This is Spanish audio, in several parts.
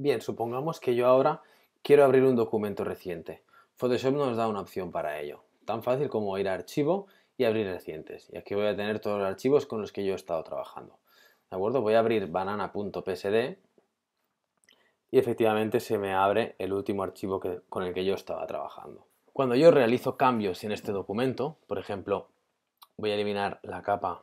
Bien, supongamos que yo ahora quiero abrir un documento reciente. Photoshop nos da una opción para ello. Tan fácil como ir a archivo y abrir recientes. Y aquí voy a tener todos los archivos con los que yo he estado trabajando. ¿De acuerdo? Voy a abrir banana.psd y efectivamente se me abre el último archivo con el que yo estaba trabajando. Cuando yo realizo cambios en este documento, por ejemplo, voy a eliminar la capa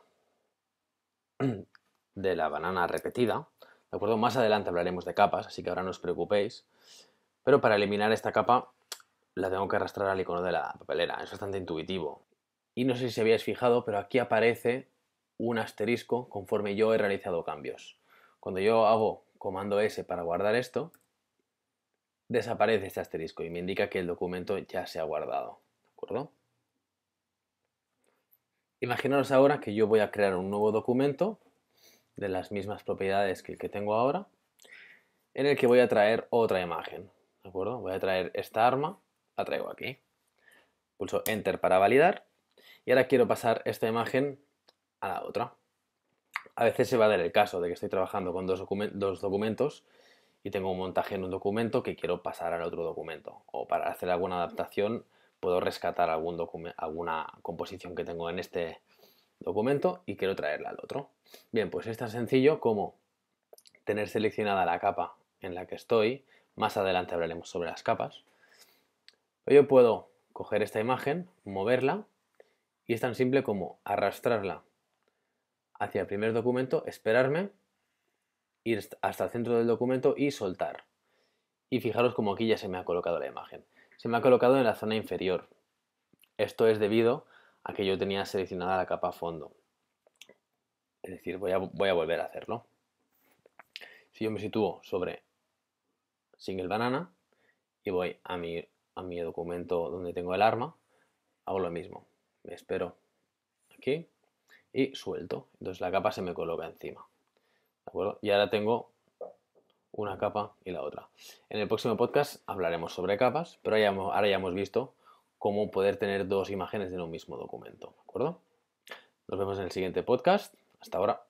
de la banana repetida, ¿de acuerdo? Más adelante hablaremos de capas, así que ahora no os preocupéis. Pero para eliminar esta capa la tengo que arrastrar al icono de la papelera, es bastante intuitivo. Y no sé si habíais fijado, pero aquí aparece un asterisco conforme yo he realizado cambios. Cuando yo hago comando S para guardar esto, desaparece este asterisco y me indica que el documento ya se ha guardado. ¿De acuerdo? Imaginaros ahora que yo voy a crear un nuevo documento de las mismas propiedades que el que tengo ahora, en el que voy a traer otra imagen. ¿De acuerdo? Voy a traer esta arma, la traigo aquí. Pulso Enter para validar y ahora quiero pasar esta imagen a la otra. A veces se va a dar el caso de que estoy trabajando con dos, documentos y tengo un montaje en un documento que quiero pasar al otro documento. O para hacer alguna adaptación puedo rescatar algún alguna composición que tengo en este documento y quiero traerla al otro. Bien, pues es tan sencillo como tener seleccionada la capa en la que estoy. Más adelante hablaremos sobre las capas. yo puedo coger esta imagen, moverla y es tan simple como arrastrarla hacia el primer documento, esperarme, ir hasta el centro del documento y soltar. Y fijaros como aquí ya se me ha colocado la imagen. Se me ha colocado en la zona inferior. Esto es debido a que yo tenía seleccionada la capa fondo. Es decir, voy a, voy a volver a hacerlo. Si yo me sitúo sobre single banana y voy a mi, a mi documento donde tengo el arma, hago lo mismo. Me espero aquí y suelto. Entonces la capa se me coloca encima. ¿De acuerdo? Y ahora tengo una capa y la otra. En el próximo podcast hablaremos sobre capas, pero ahora ya hemos visto cómo poder tener dos imágenes en un mismo documento. ¿De acuerdo? Nos vemos en el siguiente podcast. Hasta ahora.